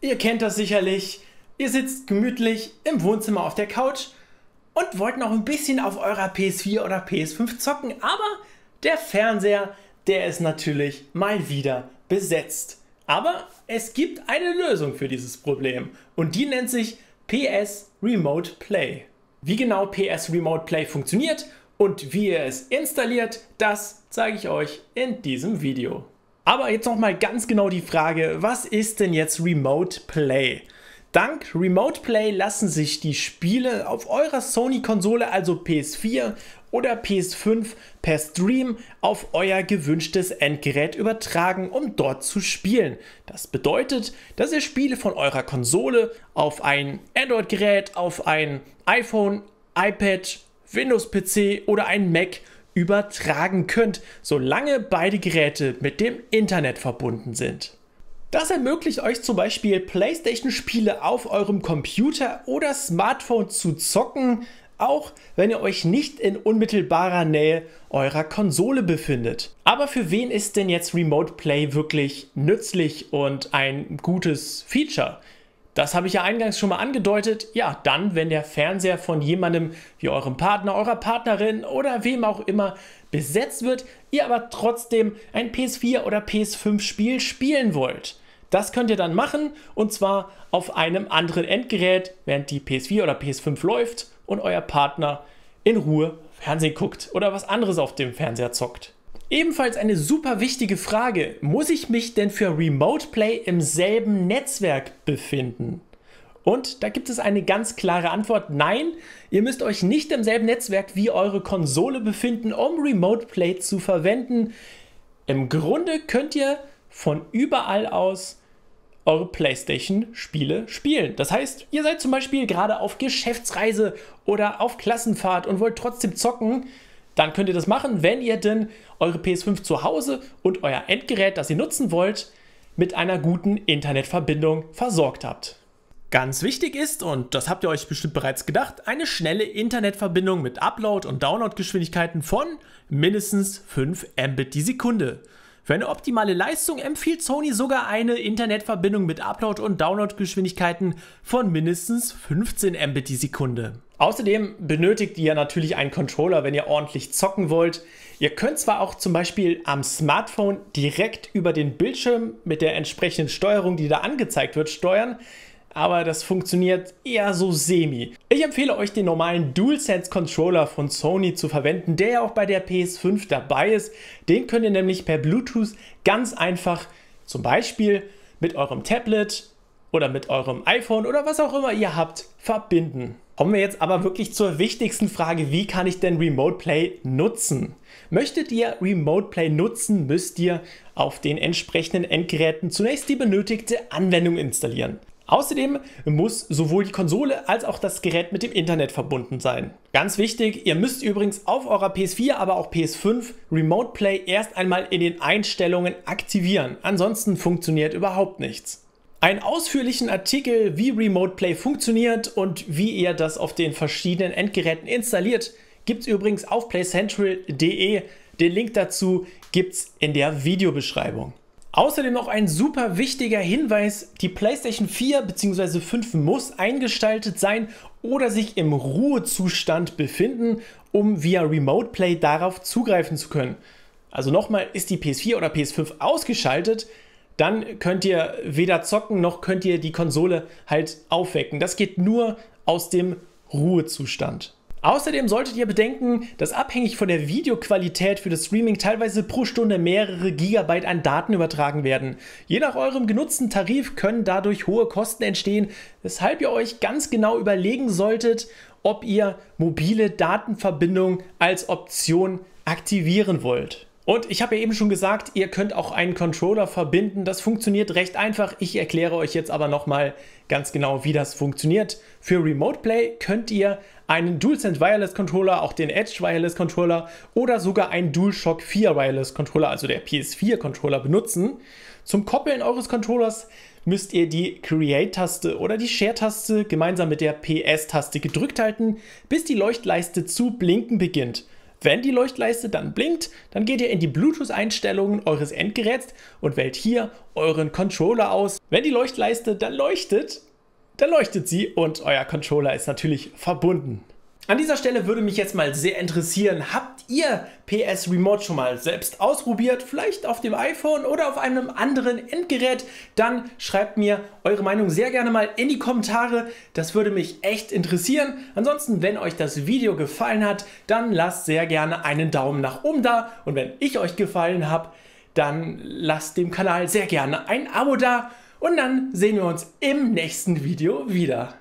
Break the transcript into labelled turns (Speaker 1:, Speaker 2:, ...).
Speaker 1: Ihr kennt das sicherlich. Ihr sitzt gemütlich im Wohnzimmer auf der Couch und wollt noch ein bisschen auf eurer PS4 oder PS5 zocken, aber der Fernseher, der ist natürlich mal wieder besetzt. Aber es gibt eine Lösung für dieses Problem und die nennt sich PS Remote Play. Wie genau PS Remote Play funktioniert und wie ihr es installiert, das zeige ich euch in diesem Video. Aber jetzt nochmal ganz genau die Frage, was ist denn jetzt Remote Play? Dank Remote Play lassen sich die Spiele auf eurer Sony-Konsole, also PS4 oder PS5, per Stream auf euer gewünschtes Endgerät übertragen, um dort zu spielen. Das bedeutet, dass ihr Spiele von eurer Konsole auf ein Android-Gerät, auf ein iPhone, iPad, Windows-PC oder ein Mac übertragen könnt, solange beide Geräte mit dem Internet verbunden sind. Das ermöglicht euch zum Beispiel PlayStation-Spiele auf eurem Computer oder Smartphone zu zocken, auch wenn ihr euch nicht in unmittelbarer Nähe eurer Konsole befindet. Aber für wen ist denn jetzt Remote Play wirklich nützlich und ein gutes Feature? Das habe ich ja eingangs schon mal angedeutet. Ja, dann, wenn der Fernseher von jemandem wie eurem Partner, eurer Partnerin oder wem auch immer besetzt wird, ihr aber trotzdem ein PS4 oder PS5 Spiel spielen wollt. Das könnt ihr dann machen und zwar auf einem anderen Endgerät, während die PS4 oder PS5 läuft und euer Partner in Ruhe Fernsehen guckt oder was anderes auf dem Fernseher zockt. Ebenfalls eine super wichtige Frage. Muss ich mich denn für Remote Play im selben Netzwerk befinden? Und da gibt es eine ganz klare Antwort. Nein, ihr müsst euch nicht im selben Netzwerk wie eure Konsole befinden, um Remote Play zu verwenden. Im Grunde könnt ihr von überall aus eure PlayStation-Spiele spielen. Das heißt, ihr seid zum Beispiel gerade auf Geschäftsreise oder auf Klassenfahrt und wollt trotzdem zocken dann könnt ihr das machen, wenn ihr denn eure PS5 zu Hause und euer Endgerät, das ihr nutzen wollt, mit einer guten Internetverbindung versorgt habt. Ganz wichtig ist, und das habt ihr euch bestimmt bereits gedacht, eine schnelle Internetverbindung mit Upload- und Downloadgeschwindigkeiten von mindestens 5 Mbit die Sekunde. Für eine optimale Leistung empfiehlt Sony sogar eine Internetverbindung mit Upload- und Downloadgeschwindigkeiten von mindestens 15 Mbit die Sekunde. Außerdem benötigt ihr natürlich einen Controller, wenn ihr ordentlich zocken wollt. Ihr könnt zwar auch zum Beispiel am Smartphone direkt über den Bildschirm mit der entsprechenden Steuerung, die da angezeigt wird, steuern, aber das funktioniert eher so semi. Ich empfehle euch den normalen DualSense Controller von Sony zu verwenden, der ja auch bei der PS5 dabei ist. Den könnt ihr nämlich per Bluetooth ganz einfach zum Beispiel mit eurem Tablet oder mit eurem iPhone oder was auch immer ihr habt verbinden. Kommen wir jetzt aber wirklich zur wichtigsten Frage, wie kann ich denn Remote Play nutzen? Möchtet ihr Remote Play nutzen, müsst ihr auf den entsprechenden Endgeräten zunächst die benötigte Anwendung installieren. Außerdem muss sowohl die Konsole als auch das Gerät mit dem Internet verbunden sein. Ganz wichtig, ihr müsst übrigens auf eurer PS4, aber auch PS5 Remote Play erst einmal in den Einstellungen aktivieren. Ansonsten funktioniert überhaupt nichts. Einen ausführlichen Artikel, wie Remote Play funktioniert und wie ihr das auf den verschiedenen Endgeräten installiert, gibt es übrigens auf playcentral.de. Den Link dazu gibt es in der Videobeschreibung. Außerdem noch ein super wichtiger Hinweis, die PlayStation 4 bzw. 5 muss eingestaltet sein oder sich im Ruhezustand befinden, um via Remote Play darauf zugreifen zu können. Also nochmal, ist die PS4 oder PS5 ausgeschaltet, dann könnt ihr weder zocken noch könnt ihr die Konsole halt aufwecken. Das geht nur aus dem Ruhezustand. Außerdem solltet ihr bedenken, dass abhängig von der Videoqualität für das Streaming teilweise pro Stunde mehrere Gigabyte an Daten übertragen werden. Je nach eurem genutzten Tarif können dadurch hohe Kosten entstehen, weshalb ihr euch ganz genau überlegen solltet, ob ihr mobile Datenverbindung als Option aktivieren wollt. Und ich habe ja eben schon gesagt, ihr könnt auch einen Controller verbinden. Das funktioniert recht einfach. Ich erkläre euch jetzt aber nochmal ganz genau, wie das funktioniert. Für Remote Play könnt ihr einen DualSense Wireless Controller, auch den Edge Wireless Controller oder sogar einen DualShock 4 Wireless Controller, also der PS4 Controller benutzen. Zum Koppeln eures Controllers müsst ihr die Create-Taste oder die Share-Taste gemeinsam mit der PS-Taste gedrückt halten, bis die Leuchtleiste zu blinken beginnt. Wenn die Leuchtleiste dann blinkt, dann geht ihr in die Bluetooth-Einstellungen eures Endgeräts und wählt hier euren Controller aus. Wenn die Leuchtleiste dann leuchtet, dann leuchtet sie und euer Controller ist natürlich verbunden. An dieser Stelle würde mich jetzt mal sehr interessieren, habt ihr PS Remote schon mal selbst ausprobiert? Vielleicht auf dem iPhone oder auf einem anderen Endgerät? Dann schreibt mir eure Meinung sehr gerne mal in die Kommentare. Das würde mich echt interessieren. Ansonsten, wenn euch das Video gefallen hat, dann lasst sehr gerne einen Daumen nach oben da. Und wenn ich euch gefallen habe, dann lasst dem Kanal sehr gerne ein Abo da. Und dann sehen wir uns im nächsten Video wieder.